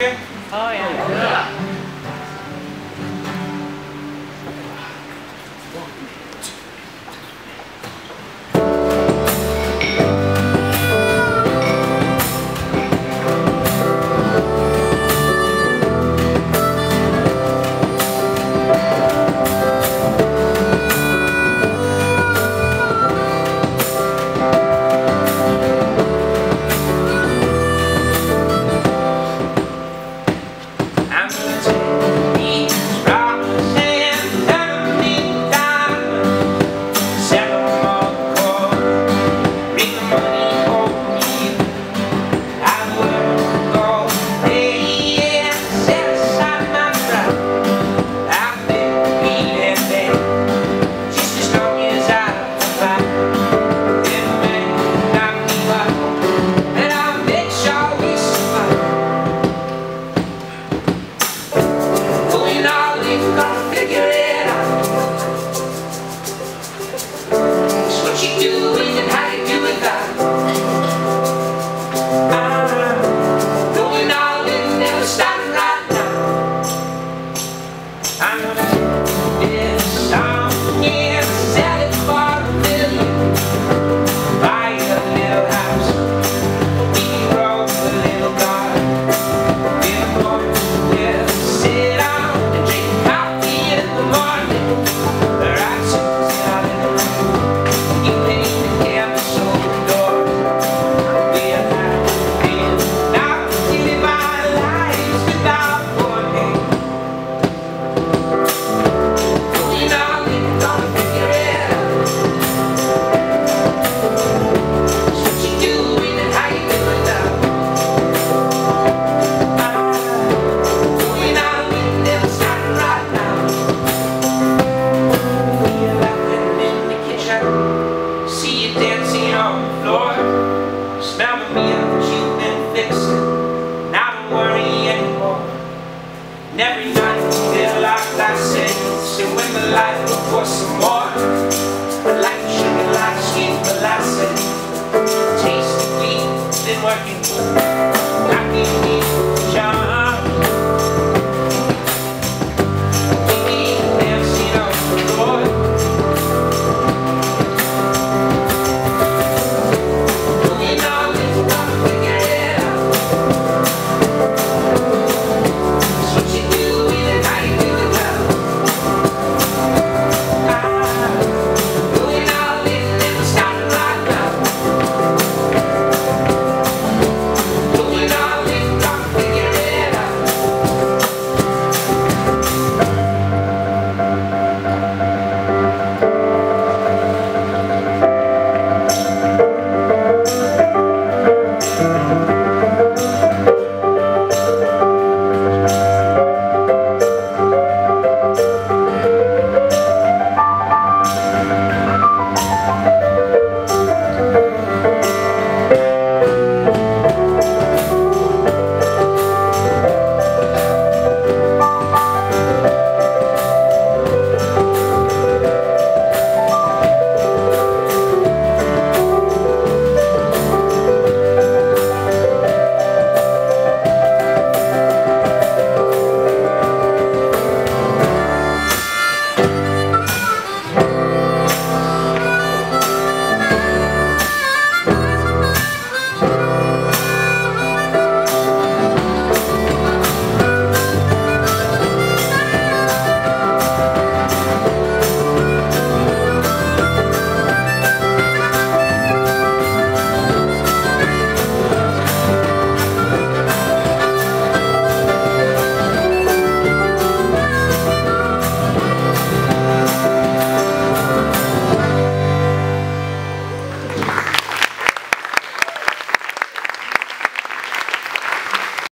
Oh yeah. every night, there's a lot of life. And when the light before some more.